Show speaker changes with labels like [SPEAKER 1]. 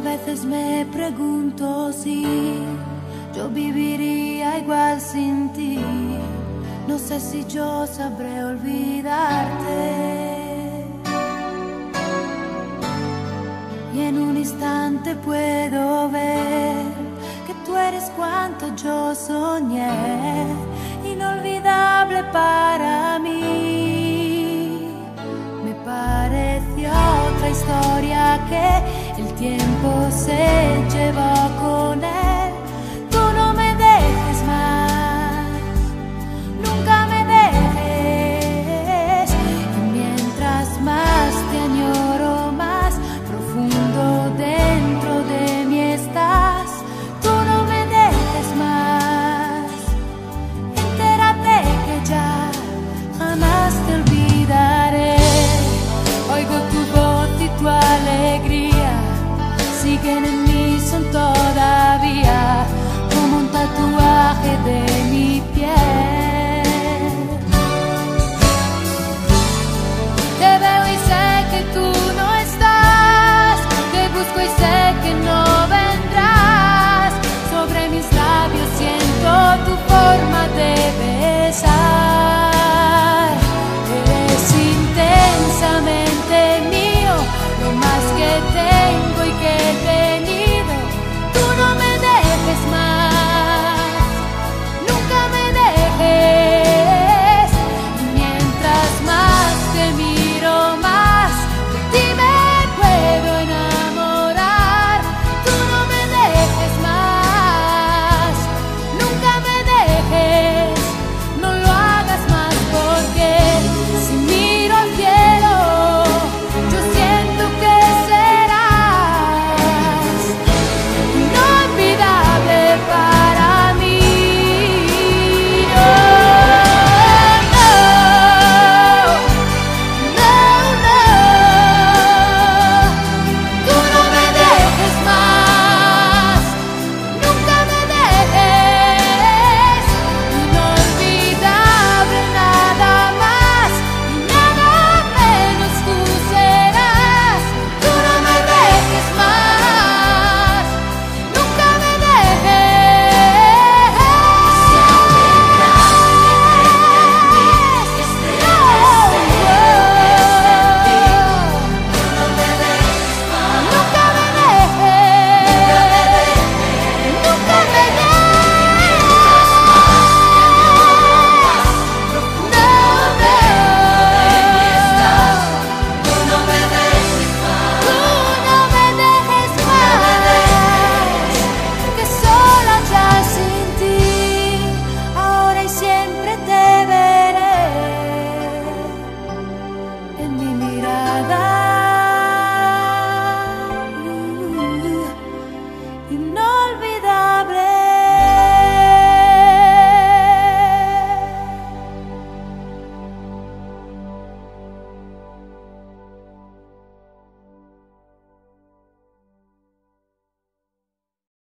[SPEAKER 1] A veces me pregunto si yo viviría igual sin ti. No sé si yo sabré olvidarte. Y en un instante puedo ver que tú eres cuanto yo soñé, inolvidable para mí. Me pareció otra historia que el tiempo se llevó con él.